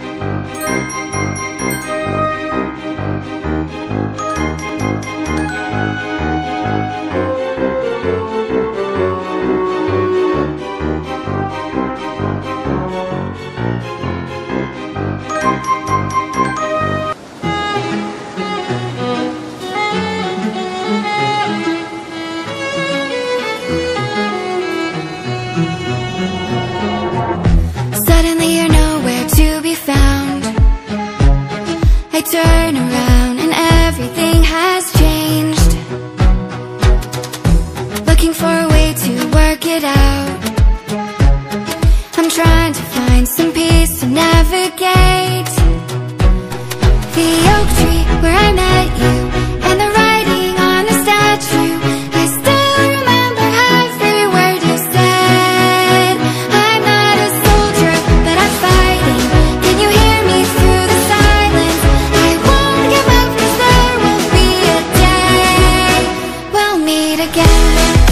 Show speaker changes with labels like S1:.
S1: Música I turn around and everything has changed. Looking for a way to work it out. I'm trying to find some peace to navigate. again.